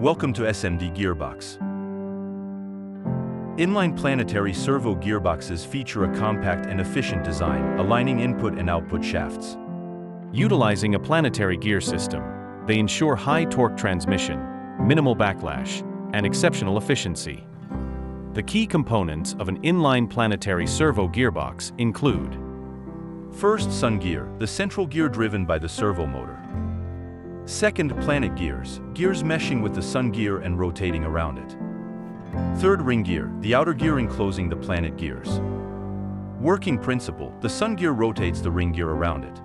Welcome to SMD Gearbox. Inline planetary servo gearboxes feature a compact and efficient design, aligning input and output shafts. Utilizing a planetary gear system, they ensure high torque transmission, minimal backlash, and exceptional efficiency. The key components of an inline planetary servo gearbox include First, sun gear, the central gear driven by the servo motor. Second, planet gears, gears meshing with the sun gear and rotating around it. Third, ring gear, the outer gear enclosing the planet gears. Working principle, the sun gear rotates the ring gear around it.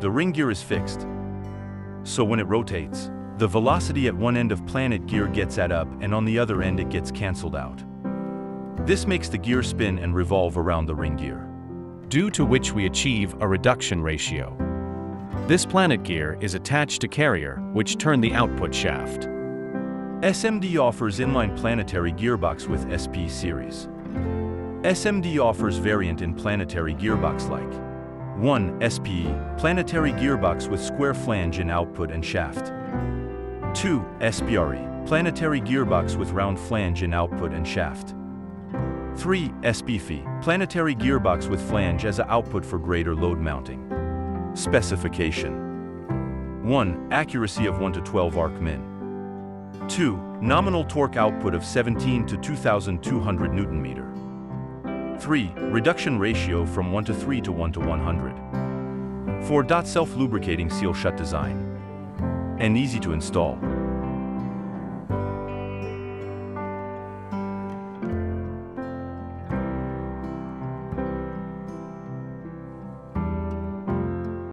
The ring gear is fixed. So when it rotates, the velocity at one end of planet gear gets add up and on the other end it gets cancelled out. This makes the gear spin and revolve around the ring gear. due to which we achieve a reduction ratio. This planet gear is attached to carrier, which turn the output shaft. SMD offers inline planetary gearbox with SP series. SMD offers variant in planetary gearbox like 1. SPE, planetary gearbox with square flange in output and shaft. 2. SPRE, planetary gearbox with round flange in output and shaft. 3. SPFE, planetary gearbox with flange as a output for greater load mounting. Specification 1. Accuracy of 1 to 12 arc min. 2. Nominal torque output of 17 to 2200 Newton meter. 3. Reduction ratio from 1 to 3 to 1 to 100. 4. Self-lubricating seal shut design. And easy to install.